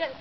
get